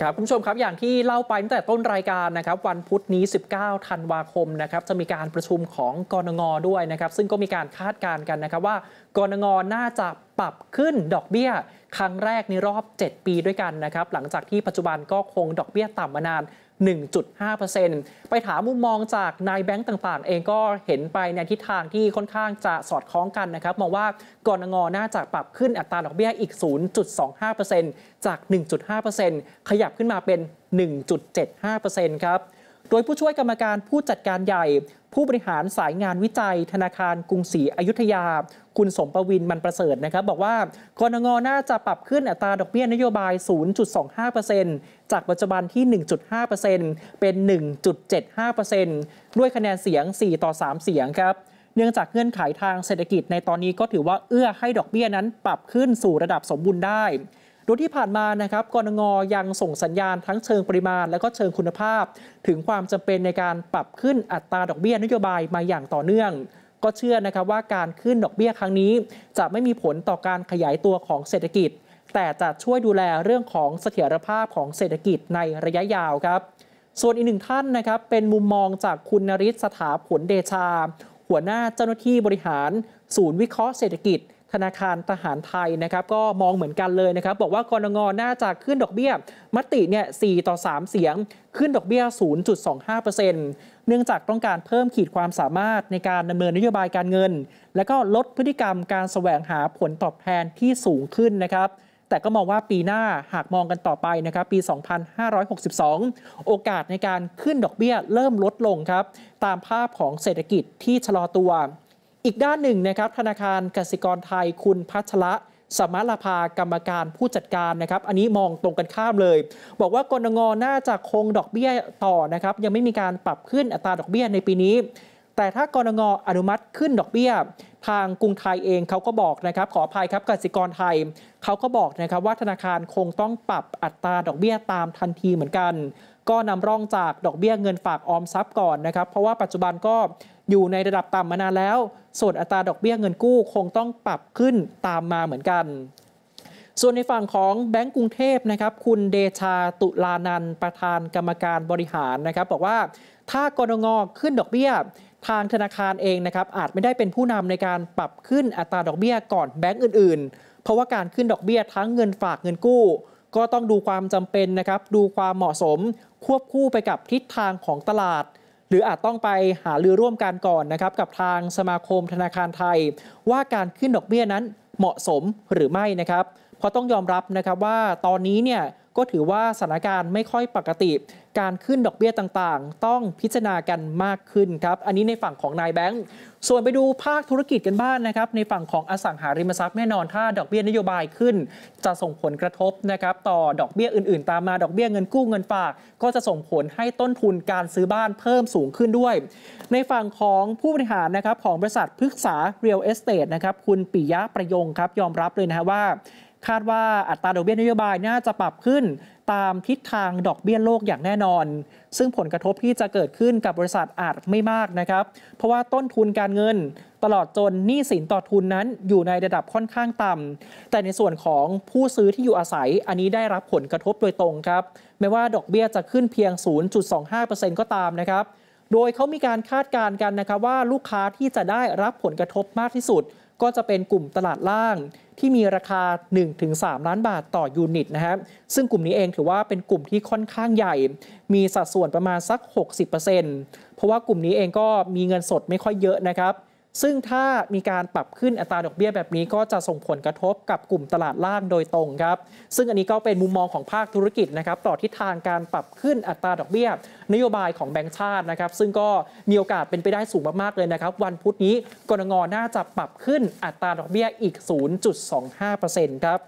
ครับคุณผู้ชมครับอย่างที่เล่าไปตั้งแต่ต้นรายการนะครับวันพุธนี้ 19 ธันวาคมนะครับจะมีการประชุมของกรงงด้วยนะครับซึ่งก็มีการคาดการณ์กันนะครับว่ากรงงน่าจะ ปรับขึ้นดอกเบี้ย ครั้งแรกในรอบ 7 ปีด้วยกันนะครับ หลังจากที่ปัจจุบันก็คงดอกเบี้ยต่ำมานาน 1.5%ไปถามมุมมองจากนายแบงก์ต่างๆ เองก็เห็นไปในทิศทางที่ค่อนข้างจะสอดคล้องกันนะครับ มองว่ากรงงน่าจะปรับขึ้นอัตราดอกเบี้ยอีก 0.25%จาก 1.5%ขยับขึ้นมาเป็น 1.75%ครับ โดยผู้ช่วยกรรมการผู้จัดการใหญ่ ผู้บริหารสายงานวิจัย ธนาคารกรุงศรีอยุธยา คุณสมประวินมันประเสริฐนะครับ บอกว่ากรงงน่าจะปรับขึ้นอัตราดอกเบี้ยนโยบาย 0.25%จากปัจจุบันที่ 1.5%เป็น 1.75%ด้วยคะแนนเสียง 4 ต่อ 3 เสียงครับเนื่องจากเงื่อนไขทางเศรษฐกิจในตอนนี้ก็ถือว่าเอื้อให้ดอกเบี้ยนั้นปรับขึ้นสู่ระดับสมบูรณ์ได้ โดยที่ผ่านมานะครับกรงงยังส่งสัญญาณทั้งเชิงปริมาณ และก็เชิงคุณภาพ ถึงความจำเป็นในการปรับขึ้นอัตราดอกเบี้ยนโยบายมาอย่างต่อเนื่องก็เชื่อนะครับว่าการขึ้นดอกเบี้ยครั้งนี้ จะไม่มีผลต่อการขยายตัวของเศรษฐกิจ แต่จะช่วยดูแลเรื่องของเสถียรภาพของเศรษฐกิจในระยะยาวครับ ส่วนอีกหนึ่งท่านนะครับเป็นมุมมองจากคุณนริศสถาผลเดชา หัวหน้าเจ้าหน้าที่บริหาร ศูนย์วิเคราะห์เศรษฐกิจ ธนาคารทหารไทยนะครับก็มองเหมือนกันเลยนะครับ บอกว่ากรงงน่าจะขึ้นดอกเบี้ย มติเนี่ย4ต่อ 3 เสียง ขึ้นดอกเบี้ย 0.25%เนื่องจากต้องการเพิ่มขีดความสามารถในการดำเนินนโยบายการเงิน และก็ลดพฤติกรรมการแสวงหาผลตอบแทนที่สูงขึ้นนะครับแต่ก็มองว่าปีหน้าหากมองกันต่อไปนะครับ ปี 2562 โอกาสในการขึ้นดอกเบี้ยเริ่มลดลงครับ ตามภาพของเศรษฐกิจที่ชะลอตัว อีกด้านหนึ่งนะครับธนาคารกสิกรไทยคุณพัชระสมรภากรรมการผู้จัดการนะครับ อันนี้มองตรงกันข้ามเลย บอกว่ากรงงน่าจะคงดอกเบี้ยต่อนะครับ ยังไม่มีการปรับขึ้นอัตราดอกเบี้ยในปีนี้ แต่ถ้ากรงงอนุมัติขึ้นดอกเบี้ย ทางกรุงไทยเองเขาก็บอกนะครับ ขออภัยครับกสิกรไทยเขาก็บอกนะครับว่าธนาคารคงต้องปรับอัตราดอกเบี้ยตามทันทีเหมือนกัน ก็นำร่องจากดอกเบี้ยเงินฝากออมทรัพย์ก่อนนะครับ เพราะว่าปัจจุบันก็ อยู่ในระดับต่ำมานานแล้ว ส่วนอัตราดอกเบี้ยเงินกู้คงต้องปรับขึ้นตามมาเหมือนกัน ส่วนในฝั่งของแบงก์กรุงเทพนะครับ คุณเดชาตุลานันประธานกรรมการบริหารนะครับ บอกว่าถ้ากรงงขึ้นดอกเบี้ยทางธนาคารเองนะครับอาจไม่ได้เป็นผู้นำในการปรับขึ้นอัตราดอกเบี้ยก่อนแบงก์อื่น ๆ เพราะว่าการขึ้นดอกเบี้ยทั้งเงินฝากเงินกู้ ก็ต้องดูความจำเป็นนะครับ ดูความเหมาะสม ควบคู่ไปกับทิศทางของตลาด หรืออาจต้องไปหารือร่วมกันก่อนนะครับกับทางสมาคมธนาคารไทย ว่าการขึ้นดอกเบี้ยนั้นเหมาะสมหรือไม่นะครับ เพราะต้องยอมรับนะครับว่าตอนนี้เนี่ย ก็ถือว่าสถานการณ์ไม่ค่อยปกติ การขึ้นดอกเบี้ยต่างๆ ต้องพิจารณากันมากขึ้นครับ อันนี้ในฝั่งของนายแบงค์ส่วนไปดูภาคธุรกิจกันบ้างนนะครับ ในฝั่งของอสังหาริมทรัพย์แน่นอนถ้าดอกเบี้ยนโยบายขึ้น จะส่งผลกระทบนะครับต่อดอกเบี้ยอื่นๆ ตามมาดอกเบี้ยเงินกู้เงินฝาก ก็จะส่งผลให้ต้นทุนการซื้อบ้านเพิ่มสูงขึ้นด้วย ในฝั่งของผู้บริหารนะครับของบริษัทพฤกษา Real Estate นะครับคุณปิยะประยงครับยอมรับเลยนะว่า คาดว่าอัตราดอกเบี้ยนโยบายน่าจะปรับขึ้นตามทิศทางดอกเบี้ยโลกอย่างแน่นอน ซึ่งผลกระทบที่จะเกิดขึ้นกับบริษัทอาจไม่มากนะครับ เพราะว่าต้นทุนการเงินตลอดจนหนี้สินต่อทุนนั้นอยู่ในระดับค่อนข้างต่ำแต่ในส่วนของผู้ซื้อที่อยู่อาศัยอันนี้ได้รับผลกระทบโดยตรงครับไม่ว่าดอกเบี้ยจะขึ้นเพียง 0.25%ก็ตามนะครับ โดยเขามีการคาดการณ์กันนะครับว่าลูกค้าที่จะได้รับผลกระทบมากที่สุด ก็จะเป็นกลุ่มตลาดล่าง ที่มีราคา 1-3 ล้านบาทต่อยูนิตนะครับซึ่งกลุ่มนี้เองถือว่าเป็นกลุ่มที่ค่อนข้างใหญ่ มีสัดส่วนประมาณสัก 60%เพราะว่ากลุ่มนี้เองก็มีเงินสดไม่ค่อยเยอะนะครับ ซึ่งถ้ามีการปรับขึ้นอัตราดอกเบี้ยแบบนี้ก็จะส่งผลกระทบกับกลุ่มตลาดล่างโดยตรงครับ ซึ่งอันนี้ก็เป็นมุมมองของภาคธุรกิจนะครับ ต่อทิศทางการปรับขึ้นอัตราดอกเบี้ย นโยบายของแบงก์ชาตินะครับ ซึ่งก็มีโอกาสเป็นไปได้สูงมากๆเลยนะครับ วันพุธนี้กรงงน่าจะปรับขึ้นอัตราดอกเบี้ยอีก 0.25%ครับ